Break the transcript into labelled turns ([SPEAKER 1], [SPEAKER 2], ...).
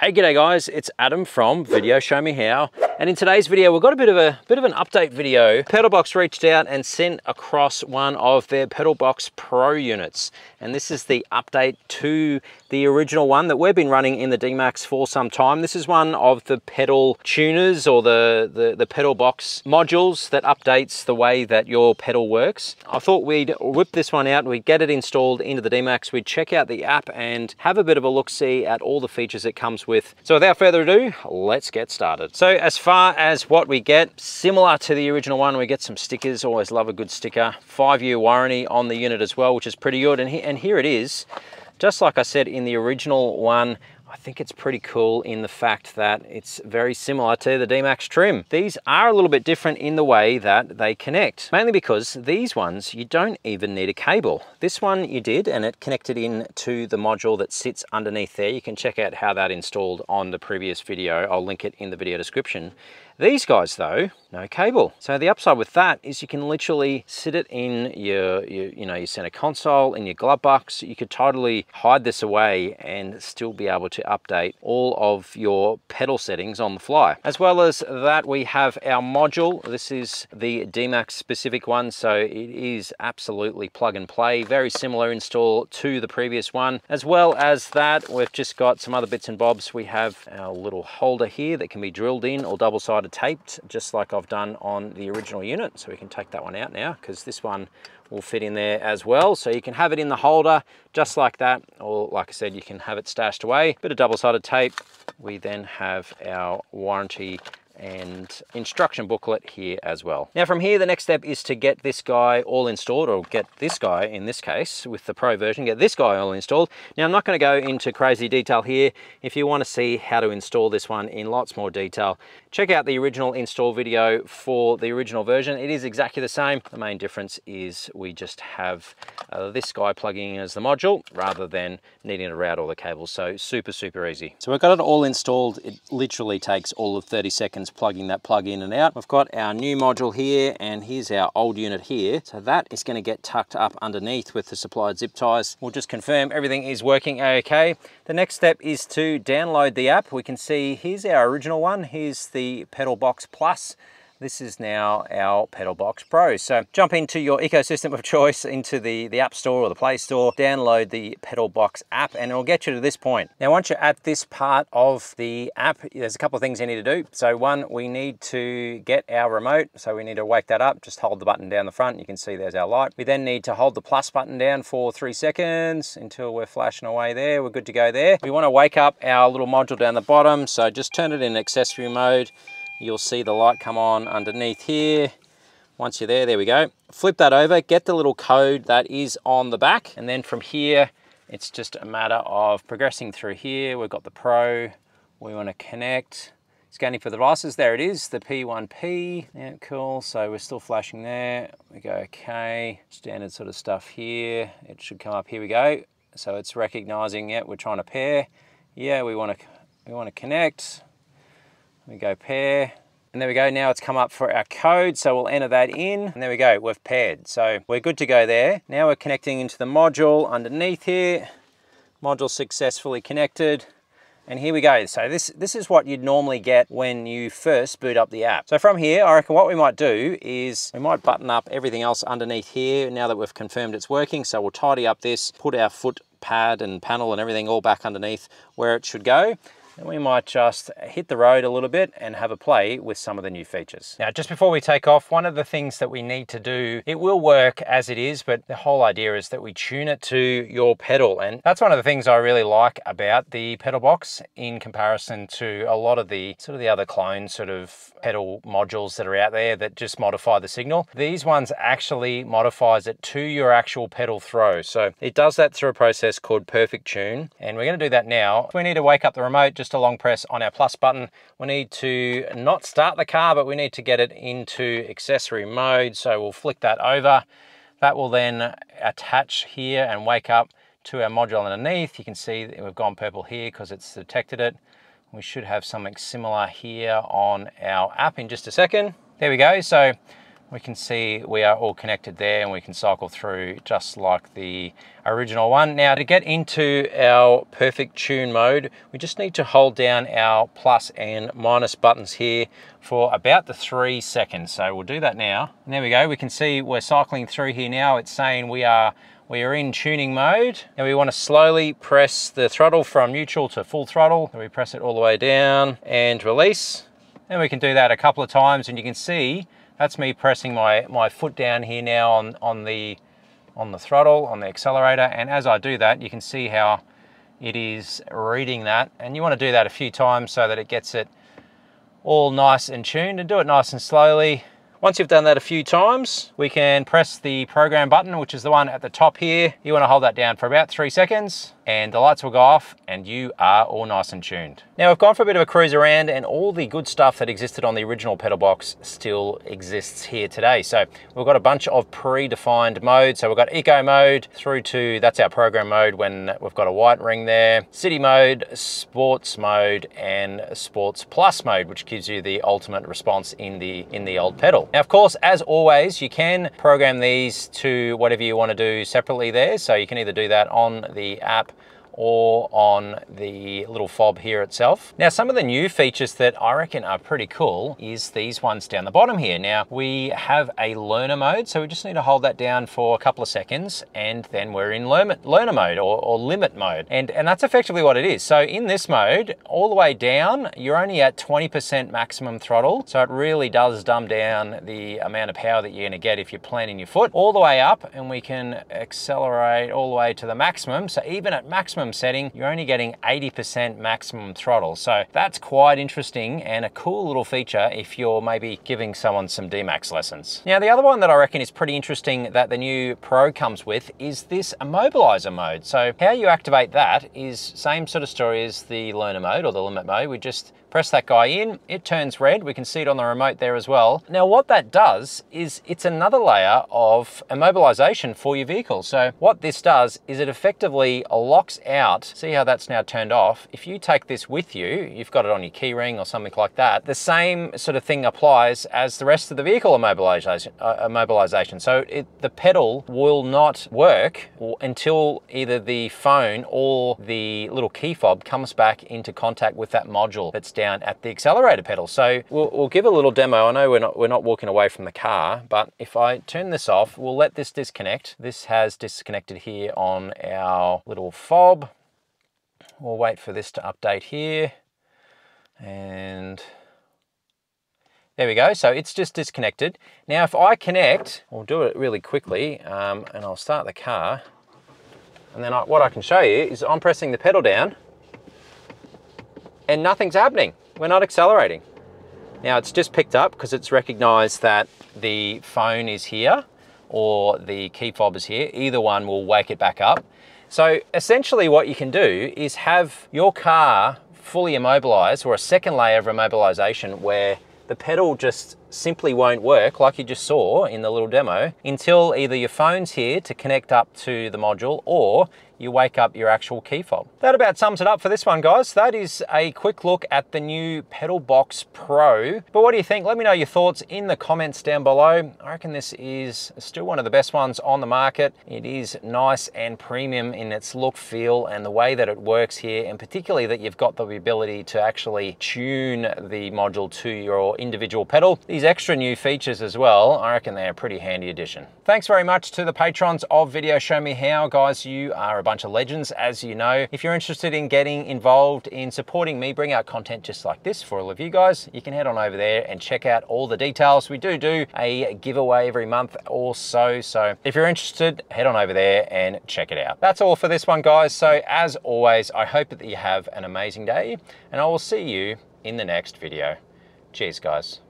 [SPEAKER 1] Hey, g'day guys, it's Adam from Video Show Me How. And in today's video, we've got a bit of a bit of an update video. Pedalbox reached out and sent across one of their Pedalbox Pro units. And this is the update to the original one that we've been running in the D-Max for some time. This is one of the pedal tuners or the, the, the pedal box modules that updates the way that your pedal works. I thought we'd whip this one out, we'd get it installed into the D-Max, we'd check out the app and have a bit of a look-see at all the features it comes with. So without further ado, let's get started. So as far as what we get, similar to the original one, we get some stickers, always love a good sticker. Five year warranty on the unit as well, which is pretty good. And, he, and here it is. Just like I said in the original one, I think it's pretty cool in the fact that it's very similar to the D-Max trim. These are a little bit different in the way that they connect, mainly because these ones, you don't even need a cable. This one you did, and it connected in to the module that sits underneath there. You can check out how that installed on the previous video. I'll link it in the video description. These guys though, no cable. So the upside with that is you can literally sit it in your, your, you know, your center console, in your glove box. You could totally hide this away and still be able to update all of your pedal settings on the fly. As well as that, we have our module. This is the D-Max specific one, so it is absolutely plug and play. Very similar install to the previous one. As well as that, we've just got some other bits and bobs. We have our little holder here that can be drilled in or double-sided taped just like I've done on the original unit. So we can take that one out now because this one will fit in there as well. So you can have it in the holder just like that, or like I said, you can have it stashed away. Bit of double-sided tape. We then have our warranty and instruction booklet here as well. Now from here, the next step is to get this guy all installed or get this guy in this case with the pro version, get this guy all installed. Now I'm not gonna go into crazy detail here. If you wanna see how to install this one in lots more detail, check out the original install video for the original version. It is exactly the same. The main difference is we just have uh, this guy plugging in as the module rather than needing to route all the cables. So super, super easy. So we've got it all installed. It literally takes all of 30 seconds plugging that plug in and out. We've got our new module here and here's our old unit here. So that is going to get tucked up underneath with the supplied zip ties. We'll just confirm everything is working okay. The next step is to download the app. We can see here's our original one. Here's the Pedal Box Plus. This is now our Pedalbox Pro. So jump into your ecosystem of choice, into the, the App Store or the Play Store, download the Pedalbox app, and it'll get you to this point. Now, once you're at this part of the app, there's a couple of things you need to do. So one, we need to get our remote. So we need to wake that up, just hold the button down the front. You can see there's our light. We then need to hold the plus button down for three seconds until we're flashing away there. We're good to go there. We wanna wake up our little module down the bottom. So just turn it in accessory mode you'll see the light come on underneath here. Once you're there, there we go. Flip that over, get the little code that is on the back. And then from here, it's just a matter of progressing through here. We've got the Pro, we wanna connect. Scanning for the devices, there it is, the P1P. Yeah, cool, so we're still flashing there. We go, okay, standard sort of stuff here. It should come up, here we go. So it's recognizing, yeah, we're trying to pair. Yeah, we wanna, we wanna connect. We go pair, and there we go, now it's come up for our code, so we'll enter that in, and there we go, we've paired. So we're good to go there. Now we're connecting into the module underneath here. Module successfully connected. And here we go. So this, this is what you'd normally get when you first boot up the app. So from here, I reckon what we might do is we might button up everything else underneath here now that we've confirmed it's working. So we'll tidy up this, put our foot pad and panel and everything all back underneath where it should go we might just hit the road a little bit and have a play with some of the new features. Now, just before we take off, one of the things that we need to do, it will work as it is, but the whole idea is that we tune it to your pedal. And that's one of the things I really like about the pedal box in comparison to a lot of the sort of the other clone sort of pedal modules that are out there that just modify the signal. These ones actually modifies it to your actual pedal throw. So it does that through a process called Perfect Tune. And we're gonna do that now. We need to wake up the remote, just just a long press on our plus button. We need to not start the car, but we need to get it into accessory mode. So we'll flick that over. That will then attach here and wake up to our module underneath. You can see that we've gone purple here because it's detected it. We should have something similar here on our app in just a second. There we go. So we can see we are all connected there and we can cycle through just like the original one. Now to get into our perfect tune mode, we just need to hold down our plus and minus buttons here for about the three seconds. So we'll do that now. And there we go. We can see we're cycling through here now. It's saying we are we are in tuning mode. Now we want to slowly press the throttle from neutral to full throttle. And we press it all the way down and release. And we can do that a couple of times and you can see that's me pressing my, my foot down here now on, on, the, on the throttle, on the accelerator. And as I do that, you can see how it is reading that. And you want to do that a few times so that it gets it all nice and tuned and do it nice and slowly. Once you've done that a few times, we can press the program button, which is the one at the top here. You want to hold that down for about three seconds and the lights will go off and you are all nice and tuned. Now we've gone for a bit of a cruise around and all the good stuff that existed on the original pedal box still exists here today. So we've got a bunch of predefined modes. So we've got eco mode through to, that's our program mode when we've got a white ring there, city mode, sports mode, and sports plus mode, which gives you the ultimate response in the, in the old pedal. Now, of course, as always, you can program these to whatever you want to do separately there. So you can either do that on the app or on the little fob here itself. Now, some of the new features that I reckon are pretty cool is these ones down the bottom here. Now, we have a learner mode, so we just need to hold that down for a couple of seconds, and then we're in learner mode or, or limit mode. And, and that's effectively what it is. So in this mode, all the way down, you're only at 20% maximum throttle. So it really does dumb down the amount of power that you're gonna get if you're planting your foot. All the way up, and we can accelerate all the way to the maximum. So even at maximum maximum setting, you're only getting 80% maximum throttle. So that's quite interesting and a cool little feature if you're maybe giving someone some D-Max lessons. Now, the other one that I reckon is pretty interesting that the new Pro comes with is this immobilizer mode. So how you activate that is same sort of story as the learner mode or the limit mode. We just Press that guy in, it turns red. We can see it on the remote there as well. Now what that does is it's another layer of immobilization for your vehicle. So what this does is it effectively locks out, see how that's now turned off. If you take this with you, you've got it on your key ring or something like that, the same sort of thing applies as the rest of the vehicle immobilization. Uh, immobilization. So it, the pedal will not work until either the phone or the little key fob comes back into contact with that module that's down at the accelerator pedal. So we'll, we'll, give a little demo. I know we're not, we're not walking away from the car, but if I turn this off, we'll let this disconnect. This has disconnected here on our little fob. We'll wait for this to update here. And there we go. So it's just disconnected. Now, if I connect, we'll do it really quickly, um, and I'll start the car. And then I, what I can show you is I'm pressing the pedal down and nothing's happening. We're not accelerating. Now it's just picked up because it's recognized that the phone is here or the key fob is here. Either one will wake it back up. So essentially what you can do is have your car fully immobilized or a second layer of immobilization where the pedal just simply won't work like you just saw in the little demo until either your phone's here to connect up to the module or you wake up your actual key fob. That about sums it up for this one, guys. That is a quick look at the new Pedal Box Pro. But what do you think? Let me know your thoughts in the comments down below. I reckon this is still one of the best ones on the market. It is nice and premium in its look, feel, and the way that it works here, and particularly that you've got the ability to actually tune the module to your individual pedal. These extra new features as well, I reckon they're a pretty handy addition. Thanks very much to the patrons of Video Show Me How. Guys, you are a bunch of legends, as you know. If you're interested in getting involved in supporting me bring out content just like this for all of you guys, you can head on over there and check out all the details. We do do a giveaway every month or so. So if you're interested, head on over there and check it out. That's all for this one, guys. So as always, I hope that you have an amazing day and I will see you in the next video. Cheers, guys.